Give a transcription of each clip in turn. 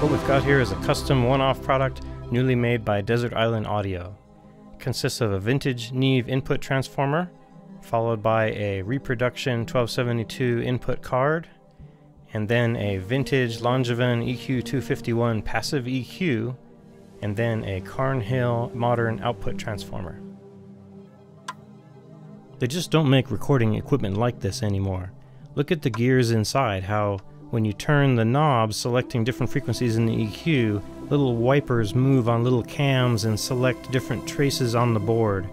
What we've got here is a custom one-off product newly made by Desert Island Audio. It consists of a vintage Neve input transformer, followed by a reproduction 1272 input card, and then a vintage Langevin EQ251 passive EQ, and then a Carnhill modern output transformer. They just don't make recording equipment like this anymore. Look at the gears inside, how when you turn the knobs selecting different frequencies in the EQ, little wipers move on little cams and select different traces on the board.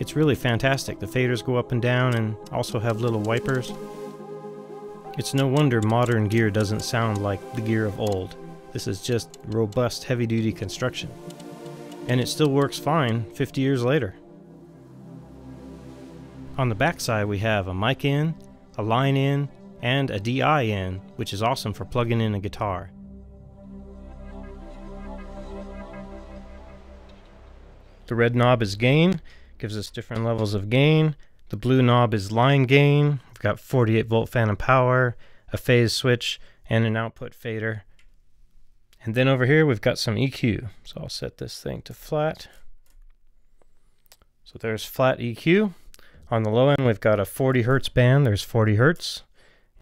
It's really fantastic. The faders go up and down and also have little wipers. It's no wonder modern gear doesn't sound like the gear of old. This is just robust heavy-duty construction. And it still works fine 50 years later. On the backside we have a mic in, a line in, and a DI in, which is awesome for plugging in a guitar. The red knob is gain, gives us different levels of gain. The blue knob is line gain. We've got 48 volt phantom power, a phase switch, and an output fader. And then over here we've got some EQ. So I'll set this thing to flat. So there's flat EQ. On the low end we've got a 40 hertz band. There's 40 hertz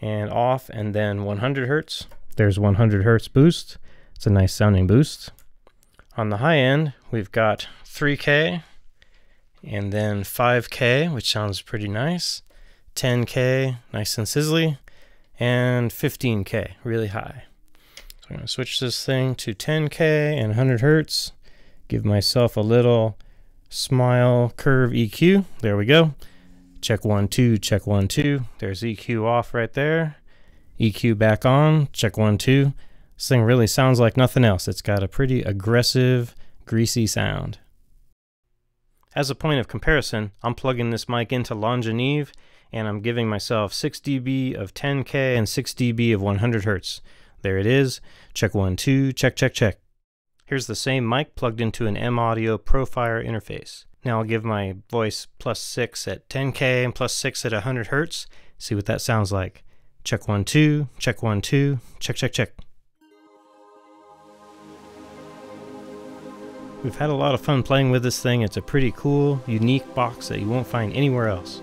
and off and then 100 hertz. There's 100 hertz boost. It's a nice sounding boost. On the high end, we've got 3K and then 5K, which sounds pretty nice. 10K, nice and sizzly, and 15K, really high. So I'm going to switch this thing to 10K and 100 hertz. Give myself a little smile curve EQ. There we go. Check one, two, check one, two. There's EQ off right there. EQ back on, check one, two. This thing really sounds like nothing else. It's got a pretty aggressive, greasy sound. As a point of comparison, I'm plugging this mic into Longe and I'm giving myself 6 dB of 10K and 6 dB of 100 Hz. There it is. Check one, two, check, check, check. Here's the same mic plugged into an M-Audio Profire interface. Now I'll give my voice plus 6 at 10K and plus 6 at 100 Hertz. See what that sounds like. Check 1, 2, check 1, 2, check, check, check. We've had a lot of fun playing with this thing. It's a pretty cool, unique box that you won't find anywhere else.